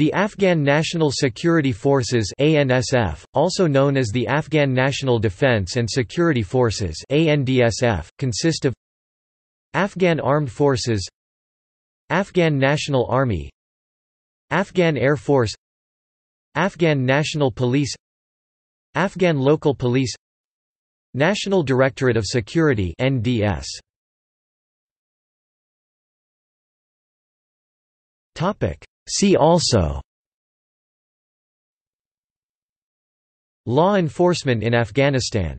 The Afghan National Security Forces ANSF, also known as the Afghan National Defense and Security Forces ANDSF, consist of Afghan Armed Forces Afghan National Army Afghan Air Force Afghan National Police Afghan Local Police National Directorate of Security NDS Topic See also. Law enforcement in Afghanistan